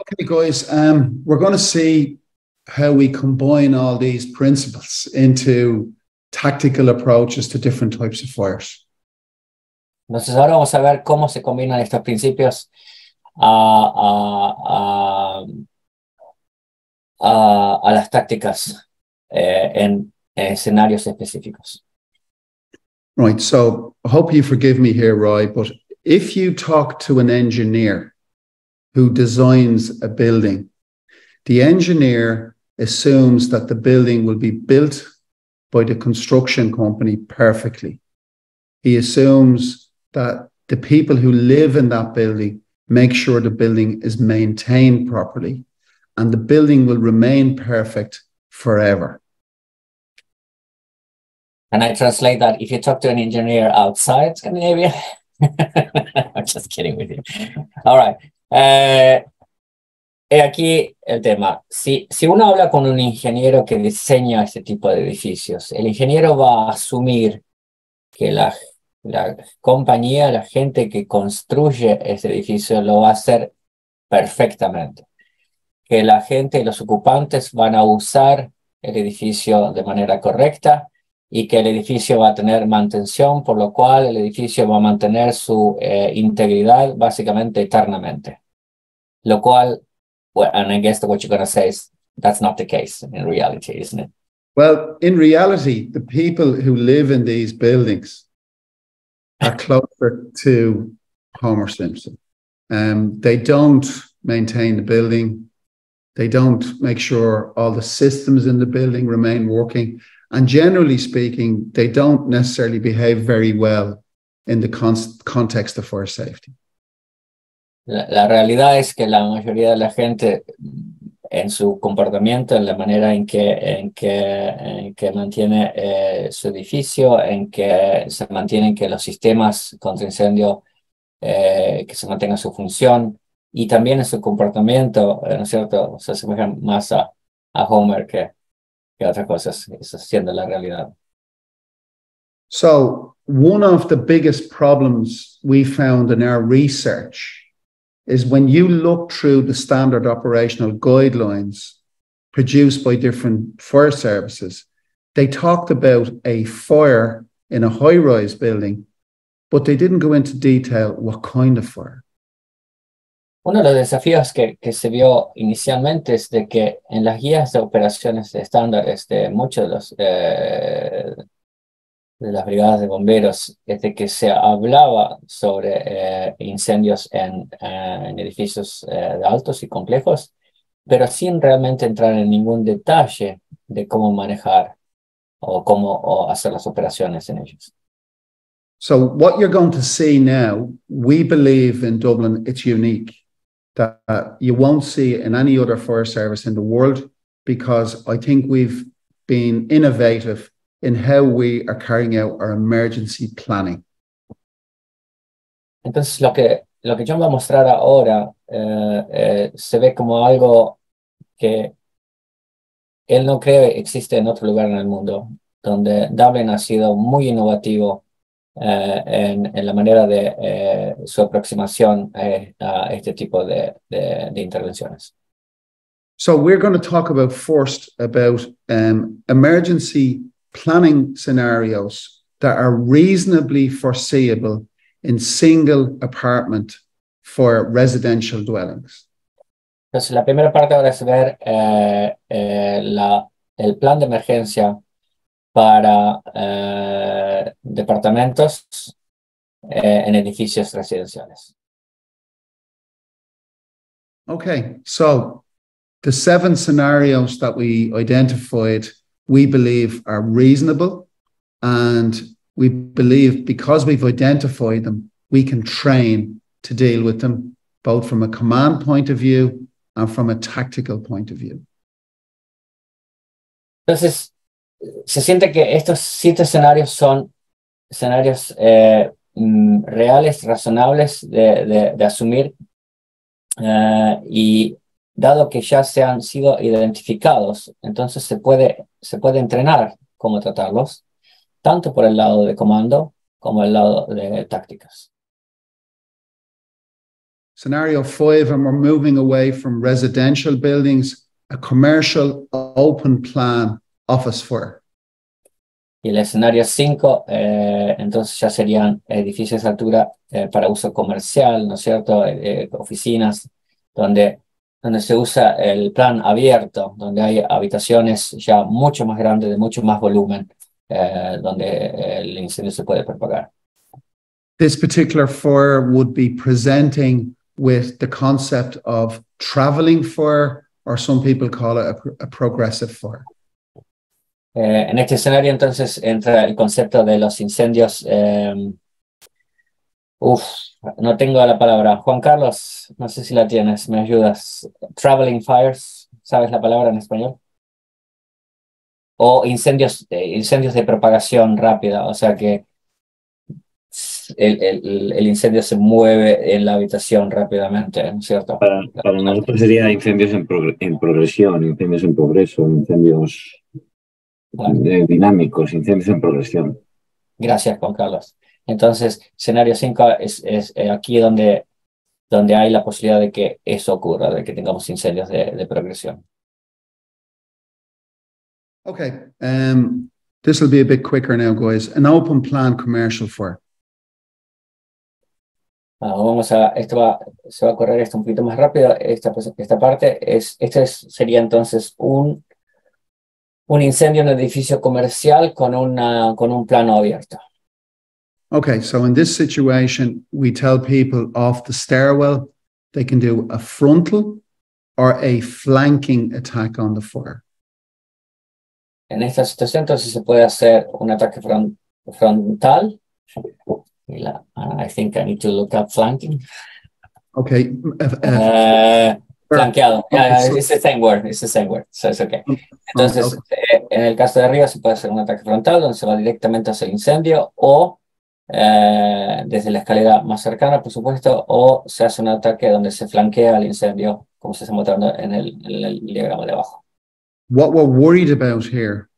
Okay, guys, um, we're going to see how we combine all these principles into tactical approaches to different types of fires. Entonces ahora vamos a ver cómo se combinan estos principios a, a, a, a, a las tácticas eh, en escenarios específicos. Right, so I hope you forgive me here, Roy, but if you talk to an engineer who designs a building, the engineer assumes that the building will be built by the construction company perfectly. He assumes that the people who live in that building make sure the building is maintained properly and the building will remain perfect forever. And I translate that if you talk to an engineer outside Scandinavia, I'm just kidding with you. All right. Eh, aquí el tema. Si, si uno habla con un ingeniero que diseña este tipo de edificios, el ingeniero va a asumir que la, la compañía, la gente que construye ese edificio lo va a hacer perfectamente. Que la gente y los ocupantes van a usar el edificio de manera correcta y que el edificio va a tener mantención, por lo cual el edificio va a mantener su eh, integridad básicamente eternamente. Lo cual, well, and I guess what you're going to say is that's not the case in reality, isn't it? Well, in reality, the people who live in these buildings are closer to Homer Simpson. Um, they don't maintain the building. They don't make sure all the systems in the building remain working. And generally speaking, they don't necessarily behave very well in the con context of fire safety. La, la, realidad es que la mayoría de la gente en su comportamiento, en la manera en que, en que, en que mantiene eh, su edificio, en que se mantienen que los sistemas contra incendio, eh, que se mantenga su función, y también en su comportamiento, ¿no es cierto? Se asemejan más a, a Homer que, que otras cosas, eso siendo la realidad. So, one of the biggest problems we found in our research is when you look through the standard operational guidelines produced by different fire services, they talked about a fire in a high rise building, but they didn't go into detail what kind of fire. Uno de los desafíos que, que, se vio inicialmente es de que en las guías de operaciones estándares de muchos de los eh, de las brigadas de bomberos que se hablaba sobre eh, incendios en, eh, en edificios eh, altos y complejos, pero sin realmente entrar en ningún detalle de cómo manejar o cómo o hacer las operaciones en ellos. So what you're going to see now, we believe in Dublin, it's unique. that you won't see in any other fire service in the world because I think we've been innovative in how we are carrying out our emergency planning. Entonces, lo que, lo que yo voy a mostrar ahora eh, eh, se ve como algo que él no cree existe en otro lugar en el mundo, donde Dublin ha sido muy innovativo eh, en, en, la manera de eh, su aproximación eh, a este tipo de, de, de, intervenciones. So we're going to talk about first about um, emergency planning scenarios that are reasonably foreseeable in single apartment for residential dwellings. Entonces la primera parte ahora es ver eh, eh, la, el plan de emergencia para eh, departamentos eh, en edificios residenciales. Okay, so the seven scenarios that we identified, we believe are reasonable. And we believe because we've identified them, we can train to deal with them, both from a command point of view and from a tactical point of view. Entonces, se siente que estos siete escenarios son escenarios eh, mm, reales, razonables de, de, de asumir eh, y dado que ya se han sido identificados, entonces se puede, se puede entrenar cómo tratarlos, tanto por el lado de comando como el lado de tácticas. Scenario five, and we're moving away from residential buildings, a commercial open plan office fire. Y el escenario 5, eh, entonces ya serían edificios de altura eh, para uso comercial, ¿no es cierto? Eh, oficinas, donde, donde se usa el plan abierto, donde hay habitaciones ya mucho más grandes, de mucho más volumen, donde el incendio se puede propagar. This particular fire would be presenting with the concept of traveling fire, or some people call it a, a progressive fire. Eh, en este escenario entonces entra el concepto de los incendios. Eh, uf, no tengo la palabra. Juan Carlos, no sé si la tienes, me ayudas. Traveling fires, ¿sabes la palabra en español? O incendios, eh, incendios de propagación rápida, o sea que el, el, el, incendio se mueve en la habitación rápidamente, ¿no es cierto? Para, para nosotros sería incendios en, progr en progresión, incendios en progreso, incendios dinámicos, incendios en progresión. Gracias, Juan Carlos. Entonces, escenario 5 es, es eh, aquí donde, donde hay la posibilidad de que eso ocurra, de que tengamos incendios de, de progresión. Okay, um, this will be a bit quicker now, guys. An open plan commercial for. Ah, vamos a, esto va, se va a correr esto un poquito más rápido. Esta, esta parte es, este es, sería entonces un un incendio en un edificio comercial con, una, con un plano abierto. Okay, so in this situation, we tell people off the stairwell they can do a frontal or a flanking attack on the fire. En esta situación, entonces se puede hacer un ataque front, frontal. I think I need to look up flanking. Okay. Uh, uh, Flanqueado. Yeah, yeah, it's the same word. It's the same word. So it's okay. Entonces, okay. Eh, en el caso de arriba se puede hacer un ataque frontal donde se va directamente hacia el incendio o eh, desde la escalera más cercana, por supuesto, o se hace un ataque donde se flanquea el incendio, como se está mostrando en el, en el diagrama de abajo. What we're worried about here,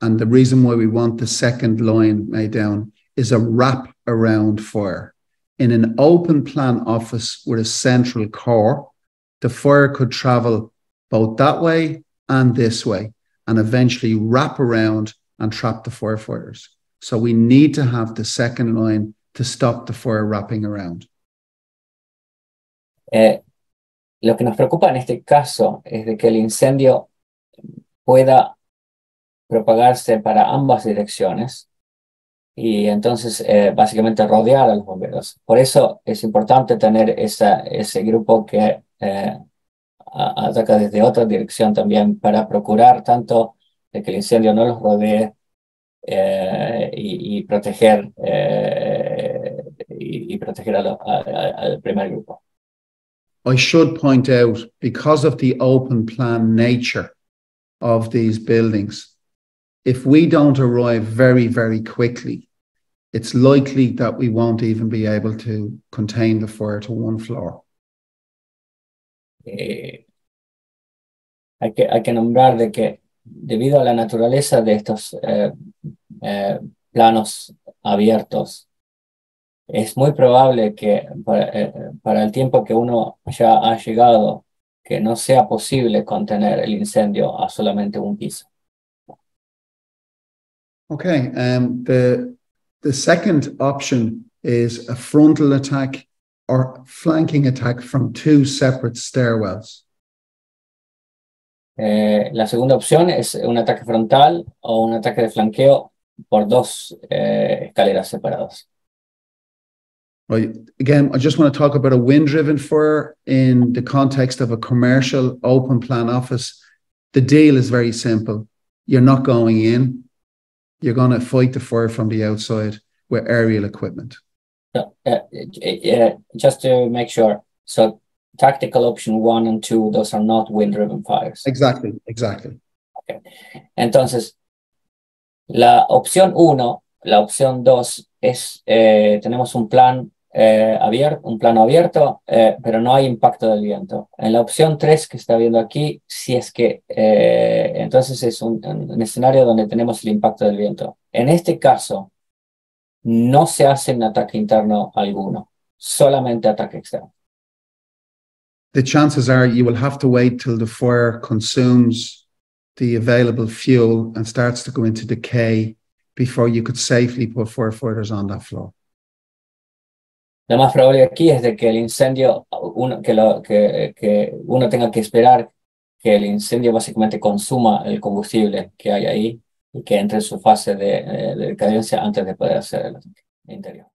and the reason why we want the second line made down, is a wrap around fire. In an open plan office with a central core, the fire could travel both that way and this way and eventually wrap around and trap the firefighters. So we need to have the second line to stop the fire wrapping around. Eh, lo que nos preocupa en este caso es de que el incendio pueda propagarse para ambas direcciones y entonces eh, básicamente rodear a los bomberos. Por eso es importante tener esa, ese grupo que eh, ataca desde otra dirección también para procurar tanto de que el incendio no los rodee eh, y, y, proteger eh, y, y, proteger al, al primer grupo. I should point out, because of the open plan nature of these buildings, if we don't arrive very, very quickly, it's likely that we won't even be able to contain the fire to one floor. Eh, hay, que, hay que nombrar de que debido a la naturaleza de estos eh, eh, planos abiertos, es muy probable que para, eh, para, el tiempo que uno ya ha llegado, que no sea posible contener el incendio a solamente un piso. Okay, um, the, the second option is a frontal attack or flanking attack from two separate stairwells. Eh, la segunda opción es un ataque frontal o un ataque de flanqueo por dos eh, escaleras separadas. Right. Again, I just want to talk about a wind-driven fire in the context of a commercial open plan office. The deal is very simple. You're not going in. You're going to fight the fire from the outside with aerial equipment. Uh, uh, uh, just to make sure. So tactical option one and two, those are not wind driven fires. Exactly, exactly. Okay. Entonces, la opción uno, la opción dos es, eh, tenemos un plan eh, abierto, un plano abierto, eh, pero no hay impacto del viento. En la opción tres que está viendo aquí, si es que, eh, entonces es un, un escenario donde tenemos el impacto del viento. En este caso, no se hace un ataque interno alguno, solamente ataque externo. The chances are you will have to wait till the fire consumes the available fuel and starts to go into decay before you could safely put firefighters on that floor. Lo más probable aquí es de que el incendio, uno, que, lo, que, que uno tenga que esperar que el incendio básicamente consuma el combustible que hay ahí y que entre en su fase de, eh, de decadencia antes de poder hacer el interior.